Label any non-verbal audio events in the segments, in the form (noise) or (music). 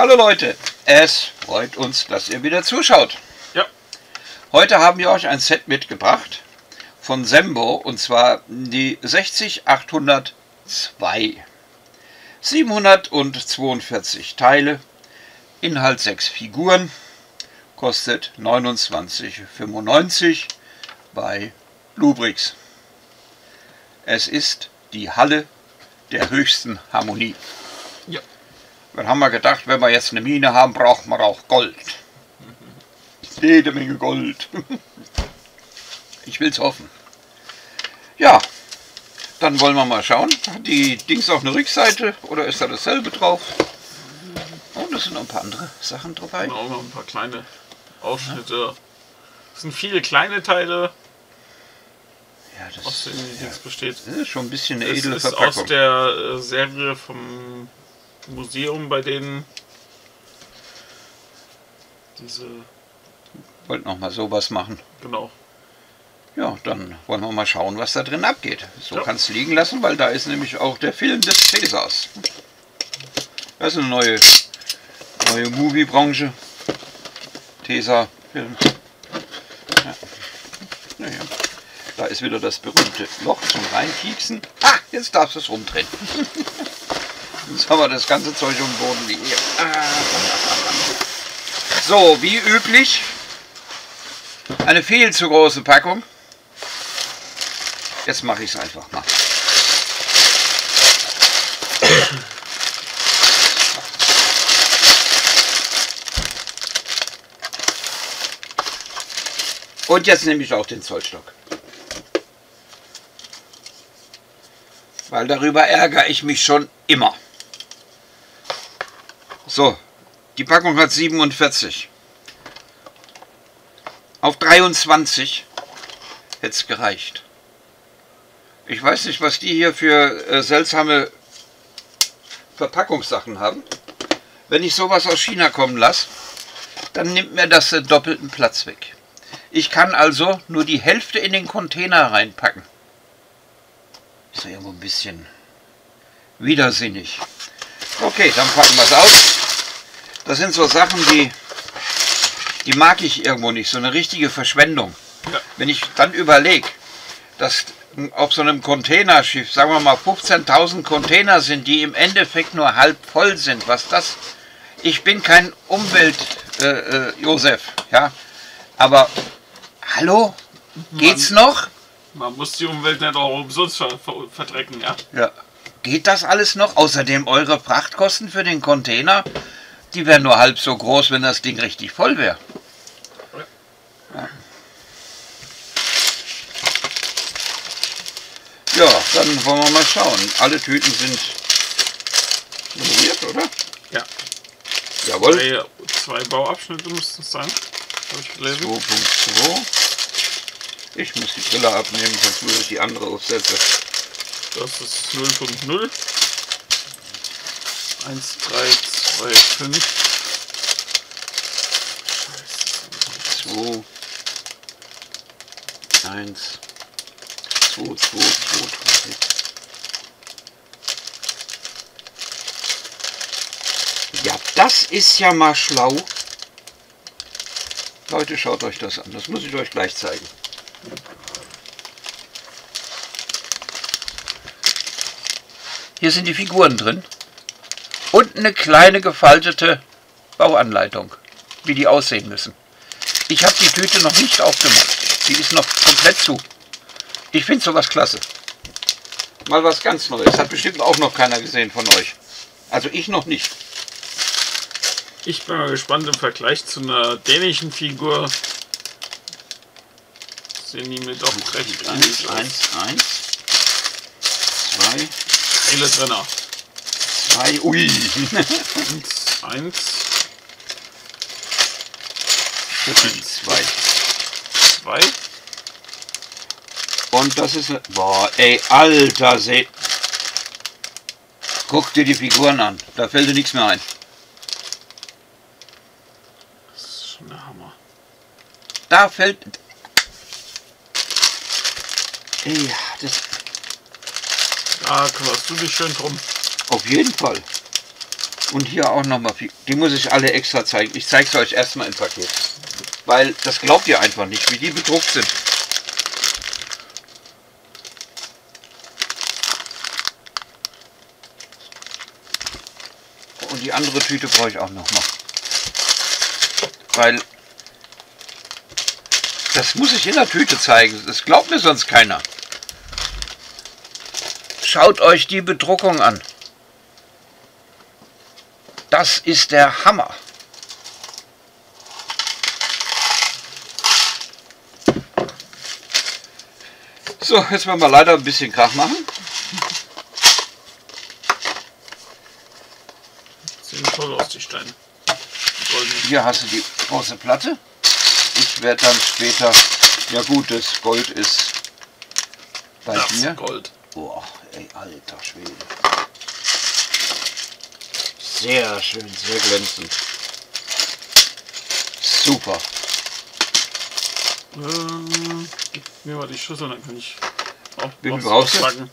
Hallo Leute, es freut uns, dass ihr wieder zuschaut. Ja. Heute haben wir euch ein Set mitgebracht von Sembo und zwar die 60802. 742 Teile, Inhalt 6 Figuren, kostet 29,95 bei Lubrix. Es ist die Halle der höchsten Harmonie. Ja. Dann haben wir gedacht, wenn wir jetzt eine Mine haben, braucht man auch Gold. Jede Menge Gold. (laughs) Ich will's hoffen. Ja, dann wollen wir mal schauen. Hat die Dings auch eine Rückseite oder ist da dasselbe drauf? Oh, da sind noch ein paar andere Sachen dabei. Und auch noch ein paar kleine Ausschnitte. Es sind viele kleine Teile, Ja, das, aus denen Dings besteht. das ist schon ein bisschen eine Es edle ist Verpackung. aus der äh, Serie vom Museum, bei denen diese, Wollte noch mal sowas machen. genau, Ja, dann wollen wir mal schauen, was da drin abgeht. So Ja. kannst du liegen lassen, weil da ist nämlich auch der Film des Cäsars. Das ist eine neue, neue Movie-Branche. Cäsar-Film. Ja. Naja. Da ist wieder das berühmte Loch zum Reinkieksen. Ah, jetzt darfst du es rumdrehen. (laughs) Jetzt haben wir das ganze Zeug um den Boden liegen. Ah. So, wie üblich, eine viel zu große Packung. Jetzt mache ich es einfach mal. Und jetzt nehme ich auch den Zollstock. Weil darüber ärgere ich mich schon immer. So, die Packung hat 47. Auf 23 hätte es gereicht. Ich weiß nicht, was die hier für äh, seltsame Verpackungssachen haben. Wenn ich sowas aus China kommen lasse, dann nimmt mir das den doppelten Platz weg. Ich kann also nur die Hälfte in den Container reinpacken. Ist ja irgendwo ein bisschen widersinnig. Okay, dann packen wir es aus. Das sind so Sachen, die, die mag ich irgendwo nicht. So eine richtige Verschwendung. Ja. Wenn ich dann überlege, dass auf so einem Containerschiff, sagen wir mal 15.000 Container sind, die im Endeffekt nur halb voll sind, was das... Ich bin kein Umwelt-Josef, äh, Josef, ja, aber hallo, geht's noch? man muss die Umwelt nicht auch umsonst ver ver verdrecken, ja. Ja. Geht das alles noch? Außerdem eure Frachtkosten für den Container, die wären nur halb so groß, wenn das Ding richtig voll wäre. Ja. ja, dann wollen wir mal schauen. Alle Tüten sind nummeriert, oder? Ja. Jawohl. Zwei, zwei Bauabschnitte müssten es sein, habe ich gelesen. 2.2. Ich muss die Brille abnehmen, sonst muss ich die andere aufsetzen. Das ist 0.0. 1, 3, 2, 5. 2, 1, 2, 2, 2, 3. Ja, das ist ja mal schlau. Leute, schaut euch das an. Das muss ich euch gleich zeigen. Hier sind die Figuren drin. Eine kleine gefaltete Bauanleitung, wie die aussehen müssen. Ich habe die Tüte noch nicht aufgemacht. Sie ist noch komplett zu. Ich finde sowas klasse. Mal was ganz Neues. Hat bestimmt auch noch keiner gesehen von euch. Also ich noch nicht. Ich bin mal gespannt im Vergleich zu einer dänischen Figur. Sehen die mir doch recht ähnlich 1, aus. 1, 1, 2, Teile drinner. 2, ui. 1, 1, 2. 2. Und das ist... eine- Boah, ey, alter See. Guck dir die Figuren an. Da fällt dir nichts mehr ein. Das ist schon der Hammer. Da fällt... Ey, das... Da kümmerst du dich schön drum. Auf jeden Fall. Und hier auch nochmal, die muss ich alle extra zeigen. Ich zeige es euch erstmal im Paket. Weil das glaubt ihr einfach nicht, wie die bedruckt sind. Und die andere Tüte brauche ich auch noch mal. Weil das muss ich in der Tüte zeigen. Das glaubt mir sonst keiner. Schaut euch die Bedruckung an. Das ist der Hammer. So, jetzt werden wir leider ein bisschen Krach machen. Sehen toll aus, die Steine. Hier hast du die große Platte. Ich werde dann später, ja gut, das Gold ist bei das mir. Gold. Boah, ey, alter Schwede. Sehr schön, sehr glänzend. Super. Ähm, gib mir mal die Schüssel, dann kann ich auch Wie viel brauchst du? auspacken.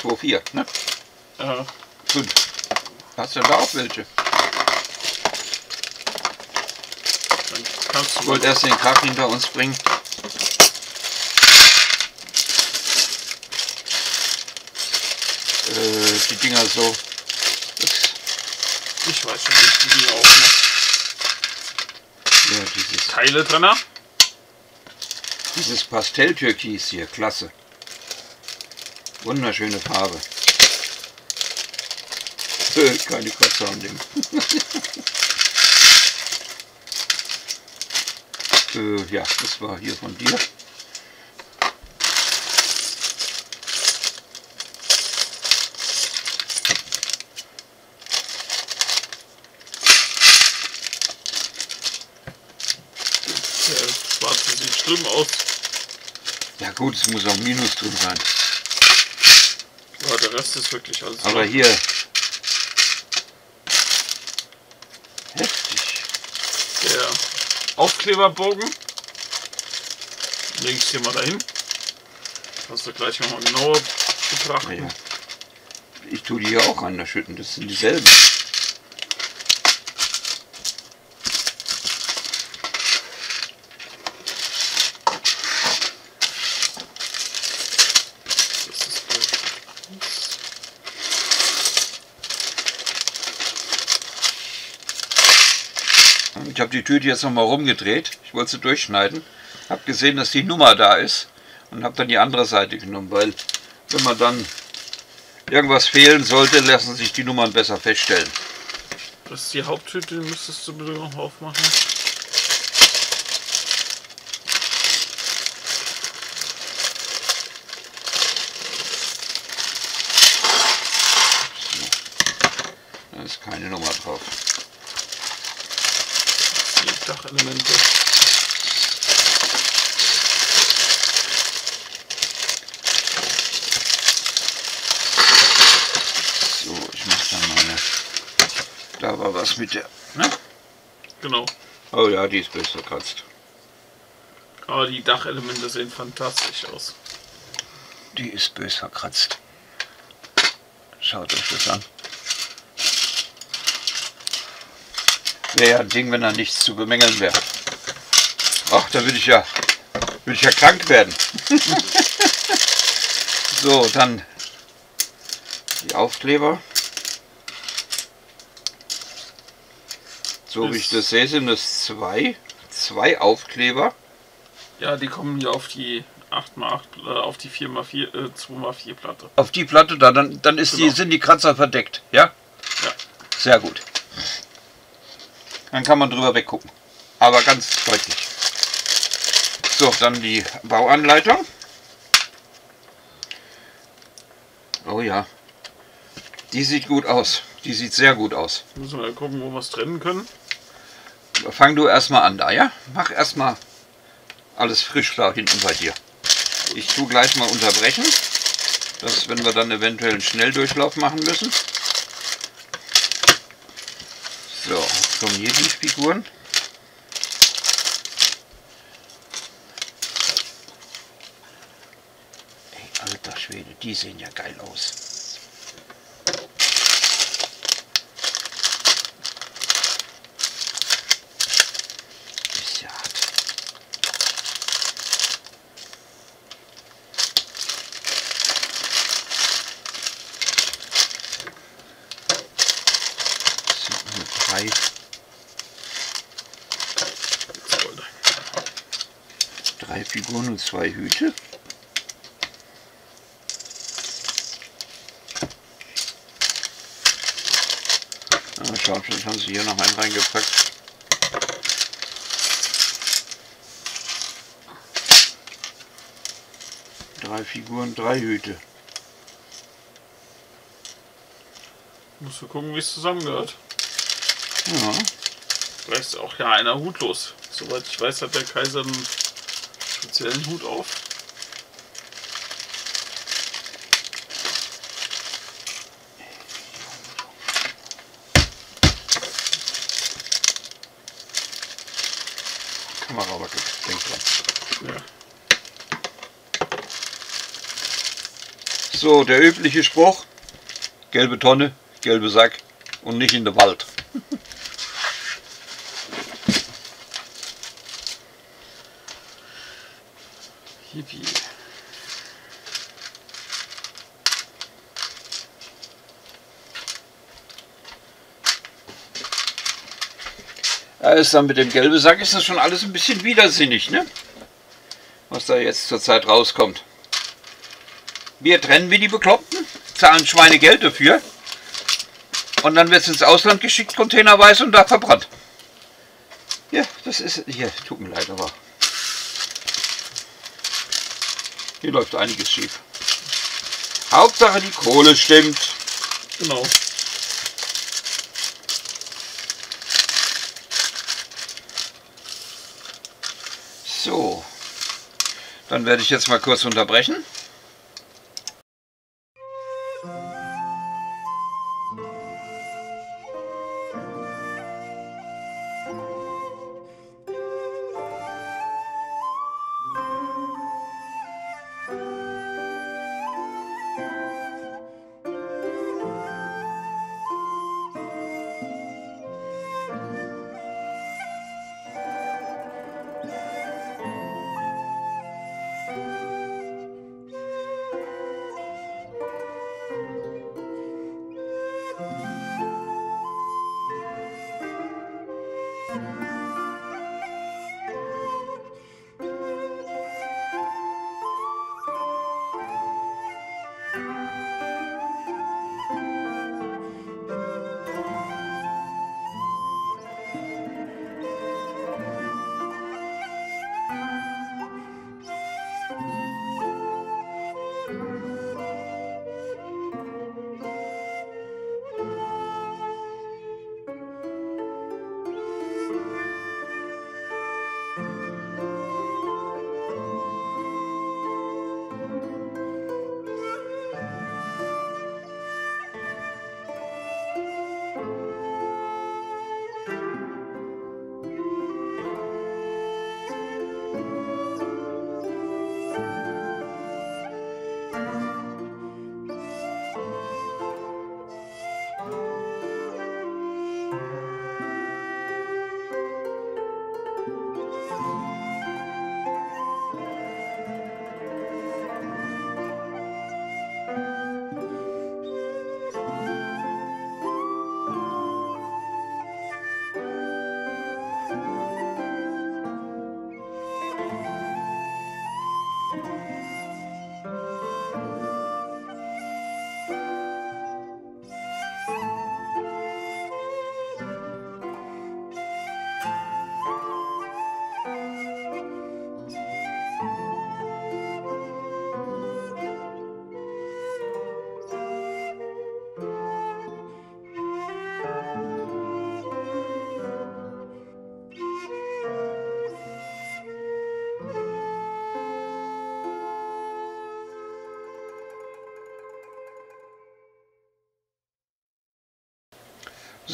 2, 4, ne? Ja, 5. Hast du da auch welche? dann kannst du Ich wollte erst den Krach hinter uns bringen. Äh, die Dinger so. Ich weiß schon nicht, wie die aufmacht. ja, dieses, Teile drinner. dieses Pastelltürkis hier, klasse. Wunderschöne Farbe. (laughs) Äh, Keine Kratzer an dem. äh, ja, das war hier von dir. Der schwarze sieht schlimm aus. Ja gut, es muss auch Minus drin sein. Aber der Rest ist wirklich alles. Aber blank. hier. Heftig. Der Aufkleberbogen. Legst hier mal dahin. Kannst du gleich nochmal genauer betrachten. Naja. Ich tue die hier auch anschütten, das sind dieselben. Das ist blöd. Ich habe die Tüte jetzt nochmal rumgedreht. Ich wollte sie durchschneiden. Habe gesehen, dass die Nummer da ist. Und habe dann die andere Seite genommen, weil wenn man dann irgendwas fehlen sollte, lassen sich die Nummern besser feststellen. Das ist die Haupttüte, die müsstest du bitte noch aufmachen. Da ist keine Nummer drauf. Dachelemente. So, ich mache dann meine. Da war was mit der. Ne? Genau. Oh ja, die ist besser kratzt. Aber die Dachelemente sehen fantastisch aus. Die ist bös verkratzt. Schaut euch das an. Wäre ja ein Ding, wenn da nichts zu bemängeln wäre. Ach, da würde ich ja, würde ich ja krank werden. (laughs) so, dann die Aufkleber. So wie ich das sehe, sind es zwei, zwei Aufkleber. Ja, die kommen hier auf die 8x8, äh, auf die 4x4, äh, 2x4 Platte. Auf die Platte da, dann, dann ist die, Genau. sind die Kratzer verdeckt, ja? Ja. Sehr gut. Dann kann man drüber weggucken. Aber ganz deutlich. So, dann die Bauanleitung. Oh ja. Die sieht gut aus. Die sieht sehr gut aus. Müssen wir gucken, wo wir es trennen können. Fang du erstmal an da, ja? Mach erstmal alles frisch da hinten bei dir. Ich tu gleich mal unterbrechen. dass wenn wir dann eventuell einen Schnelldurchlauf machen müssen. So, Tom-Jedis-Figuren. alter Schwede, die sehen ja geil aus. Ist Drei Figuren und zwei Hüte. Ja, schau, vielleicht haben sie hier noch einen reingepackt. Drei Figuren, drei Hüte. Musst du gucken, wie es zusammengehört. Ja. Vielleicht ist auch ja einer hutlos. Soweit ich weiß, hat der Kaiser einen speziellen Hut auf. Kamera wackelt, denk dran. Ja. So, der übliche Spruch. Gelbe Tonne, gelbe Sack und nicht in den Wald. (laughs) Yippie. Ja, ist dann mit dem gelben Sack ist das schon alles ein bisschen widersinnig, ne? Was da jetzt zurzeit rauskommt. Wir trennen wie die Bekloppten, zahlen Schweine Geld dafür und dann wird es ins Ausland geschickt, containerweise und da verbrannt. Ja, das ist. Hier, tut mir leid, aber. Hier läuft einiges schief. Hauptsache die Kohle stimmt. Genau. So. Dann werde ich jetzt mal kurz unterbrechen.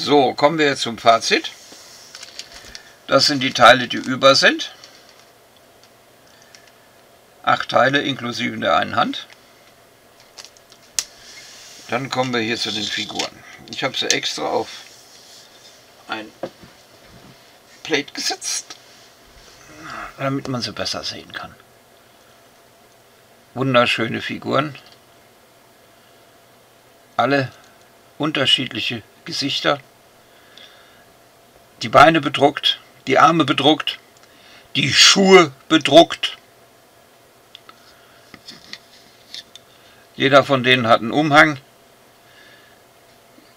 So, kommen wir jetzt zum Fazit. Das sind die Teile, die über sind. Acht Teile inklusive der einen Hand. Dann kommen wir hier zu den Figuren. Ich habe sie extra auf ein Plate gesetzt, damit man sie besser sehen kann. Wunderschöne Figuren. Alle unterschiedliche Gesichter. die Beine bedruckt, die Arme bedruckt, die Schuhe bedruckt. Jeder von denen hat einen Umhang,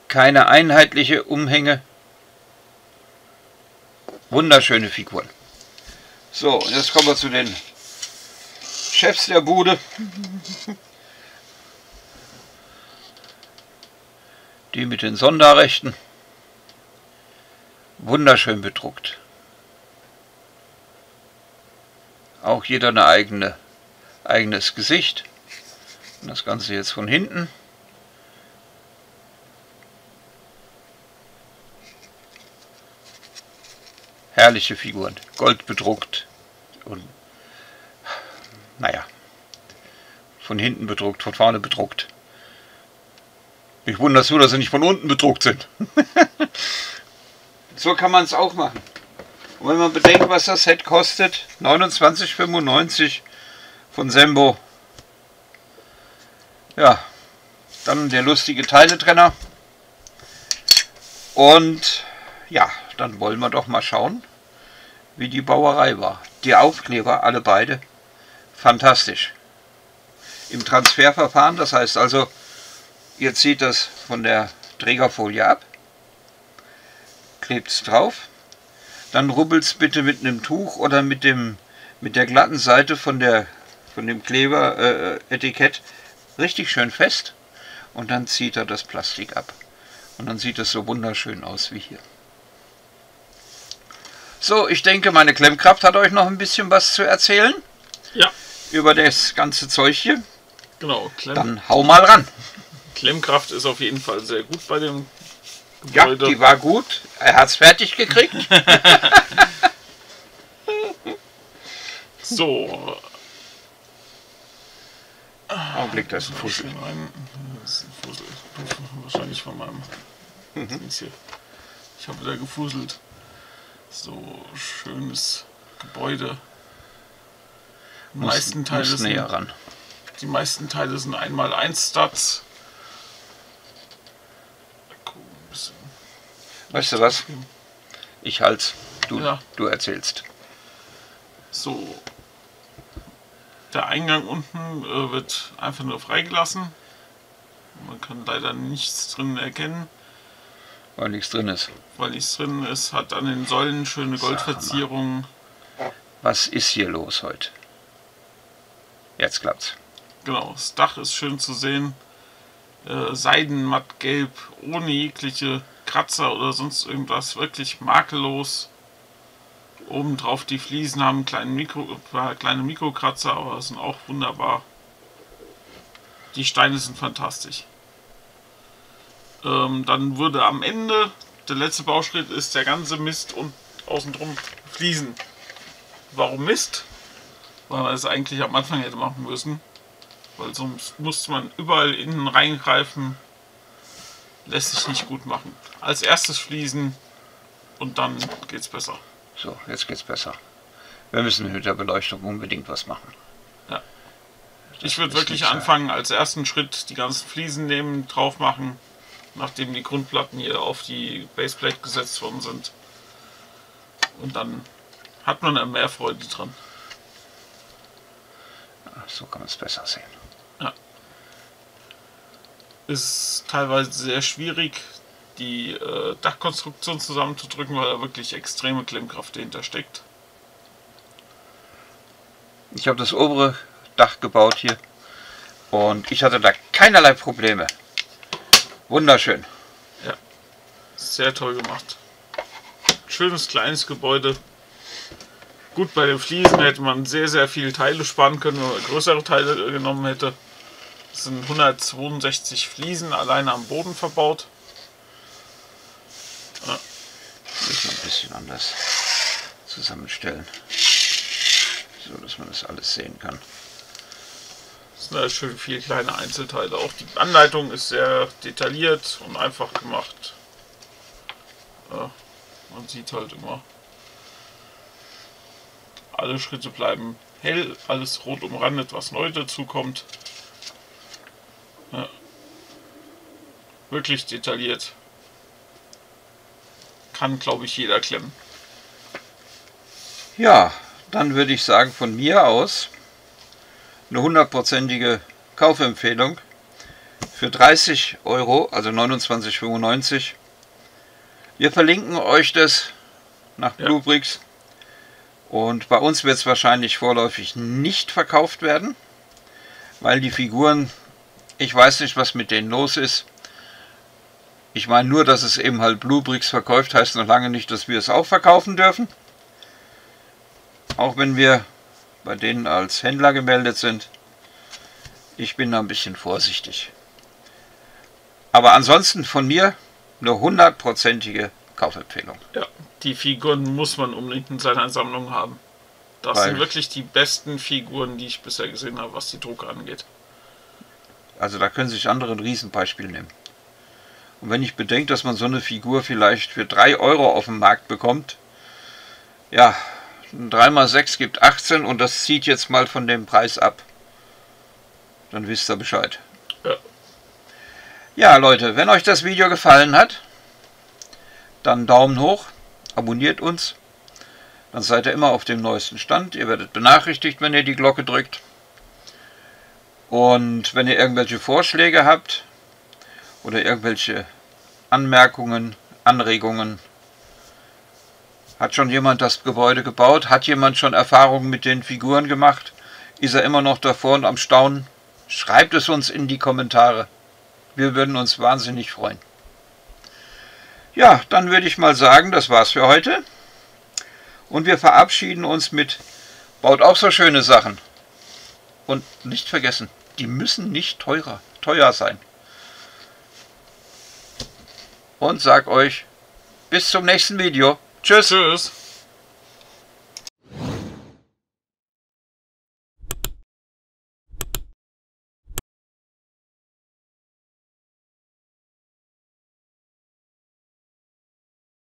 keine einheitliche Umhänge. Wunderschöne Figuren. So, jetzt kommen wir zu den Chefs der Bude. (laughs) Die mit den Sonderrechten. Wunderschön bedruckt. Auch jeder eine eigene, eigenes Gesicht. Und das Ganze jetzt von hinten. Herrliche Figuren, gold bedruckt und naja, von hinten bedruckt, von vorne bedruckt. Mich wundert nur, dass sie nicht von unten bedruckt sind. (laughs) so kann man es auch machen. Und wenn man bedenkt, was das Set kostet, 29,95 von Sembo. Ja, dann der lustige Teiletrenner. Und ja, dann wollen wir doch mal schauen, wie die Bauerei war. Die Aufkleber, alle beide, fantastisch. Im Transferverfahren, das heißt also, ihr zieht das von der Trägerfolie ab, klebt es drauf, dann rubbelt es bitte mit einem Tuch oder mit, dem, mit der glatten Seite von, der, von dem Kleber-Etikett äh, richtig schön fest und dann zieht er das Plastik ab. Und dann sieht es so wunderschön aus wie hier. So, ich denke, meine Klemmkraft hat euch noch ein bisschen was zu erzählen. Ja. Über das ganze Zeug hier. Genau, Klemm Dann hau mal ran. Klemmkraft ist auf jeden Fall sehr gut bei dem Gebäude. Ja, die war gut. Er hat es fertig gekriegt. (laughs) so. Augenblick, da ist ein Fussel. Das ist ein Fussel. Wahrscheinlich von meinem. Mhm. Ich habe wieder gefuselt. So schönes Gebäude. Die meisten Teile sind, näher ran. Die meisten Teile sind einmal 1 Stats. Weißt du was? Ich halt's. Du, ja. du erzählst. So. Der Eingang unten äh, wird einfach nur freigelassen. Man kann leider nichts drin erkennen. Weil nichts drin ist. Weil nichts drin ist, hat an den Säulen schöne Goldverzierungen. Was ist hier los heute? Jetzt klappt's. Genau, das Dach ist schön zu sehen. Äh, Seidenmattgelb, ohne jegliche Kratzer oder sonst irgendwas. Wirklich makellos. Obendrauf die Fliesen haben kleine, Mikro, kleine Mikrokratzer, aber sind auch wunderbar. Die Steine sind fantastisch. Ähm, dann würde am Ende, der letzte Bauschritt ist der ganze Mist und außen drum Fliesen. Warum Mist? Weil man es eigentlich am Anfang hätte machen müssen. Weil sonst musste man überall innen reingreifen. Lässt sich nicht gut machen. Als erstes Fliesen und dann geht's besser. So, jetzt geht's besser. Wir müssen mit der Beleuchtung unbedingt was machen. Ja. Ich würde wirklich anfangen, als ersten Schritt die ganzen Fliesen nehmen, drauf machen nachdem die Grundplatten hier auf die Baseplate gesetzt worden sind. Und dann hat man mehr Freude dran. So kann man es besser sehen. Ist teilweise sehr schwierig, die äh, Dachkonstruktion zusammenzudrücken, weil da wirklich extreme Klemmkraft dahinter steckt. Ich habe das obere Dach gebaut hier und ich hatte da keinerlei Probleme. Wunderschön. Ja, sehr toll gemacht. Schönes kleines Gebäude. Gut, bei den Fliesen hätte man sehr, sehr viele Teile sparen können, wenn man größere Teile genommen hätte. Es sind 162 Fliesen alleine am Boden verbaut. Ja. Müssen wir ein bisschen anders zusammenstellen. So, dass man das alles sehen kann. Es sind halt schön viele kleine Einzelteile. Auch die Anleitung ist sehr detailliert und einfach gemacht. Ja, man sieht halt immer. Alle Schritte bleiben hell, alles rot umrandet, was neu dazu kommt. Wirklich detailliert. kann, glaube ich, jeder klemmen. Ja, dann würde ich sagen, von mir aus eine hundertprozentige Kaufempfehlung für 30 Euro, also 29,95. Wir verlinken euch das nach Ja. Bluebricks. Und bei uns wird es wahrscheinlich vorläufig nicht verkauft werden, weil die Figuren, ich weiß nicht, was mit denen los ist. Ich meine nur, dass es eben halt Bluebricks verkauft, heißt noch lange nicht, dass wir es auch verkaufen dürfen. Auch wenn wir bei denen als Händler gemeldet sind. Ich bin da ein bisschen vorsichtig. Aber ansonsten von mir eine hundertprozentige Kaufempfehlung. Ja, die Figuren muss man unbedingt in seiner Sammlung haben. Das Weil- sind wirklich die besten Figuren, die ich bisher gesehen habe, was die Drucke angeht. Also da können sich andere ein Riesenbeispiel nehmen. Und wenn ich bedenke, dass man so eine Figur vielleicht für 3 Euro auf dem Markt bekommt, ja, 3 mal 6 gibt 18 und das zieht jetzt mal von dem Preis ab. Dann wisst ihr Bescheid. Ja. Ja, Leute, wenn euch das Video gefallen hat, dann Daumen hoch, abonniert uns. Dann seid ihr immer auf dem neuesten Stand. Ihr werdet benachrichtigt, wenn ihr die Glocke drückt. Und wenn ihr irgendwelche Vorschläge habt oder irgendwelche Anmerkungen, Anregungen, hat schon jemand das Gebäude gebaut? Hat jemand schon Erfahrungen mit den Figuren gemacht? Ist er immer noch davor und am Staunen? Schreibt es uns in die Kommentare. Wir würden uns wahnsinnig freuen. Ja, dann würde ich mal sagen, das war's für heute. Und wir verabschieden uns mit baut auch so schöne Sachen. Und nicht vergessen, die müssen nicht teurer, teuer sein. Und sag euch, bis zum nächsten Video. Tschüss. Tschüss.